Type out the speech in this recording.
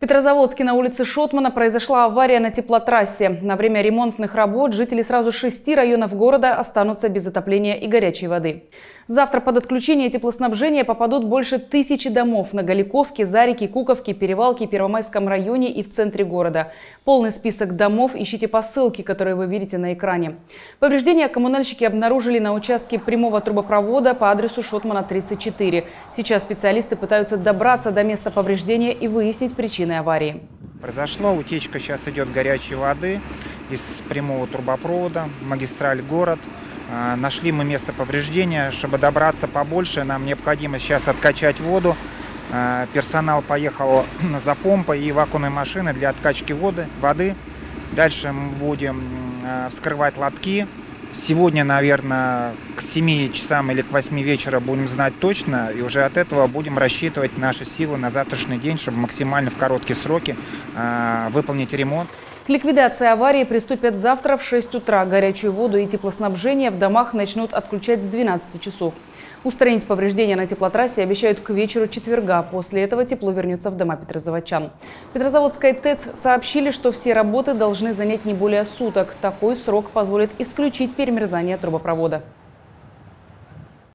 Петрозаводске на улице Шотмана произошла авария на теплотрассе. На время ремонтных работ жители сразу шести районов города останутся без отопления и горячей воды. Завтра под отключение теплоснабжения попадут больше тысячи домов на Галиковке, Зарике, Куковке, Перевалке, Первомайском районе и в центре города. Полный список домов ищите по ссылке, которую вы видите на экране. Повреждения коммунальщики обнаружили на участке прямого трубопровода по адресу Шотмана 34. Сейчас специалисты пытаются добраться до места повреждения и выяснить причины причиной аварии. Произошла утечка, сейчас идет горячей воды из прямого трубопровода, магистраль город. А, нашли мы место повреждения. Чтобы добраться побольше, нам необходимо сейчас откачать воду. А, персонал поехал за помпой и вакуумной машиной для откачки воды, воды. Дальше мы будем а, вскрывать лотки, Сегодня, наверное, к 7 часам или к 8 вечера будем знать точно, и уже от этого будем рассчитывать наши силы на завтрашний день, чтобы максимально в короткие сроки э, выполнить ремонт. К ликвидации аварии приступят завтра в 6 утра. Горячую воду и теплоснабжение в домах начнут отключать с 12 часов. Устранить повреждения на теплотрассе обещают к вечеру четверга. После этого тепло вернется в дома петрозаводчан. Петрозаводская ТЭЦ сообщили, что все работы должны занять не более суток. Такой срок позволит исключить перемерзание трубопровода.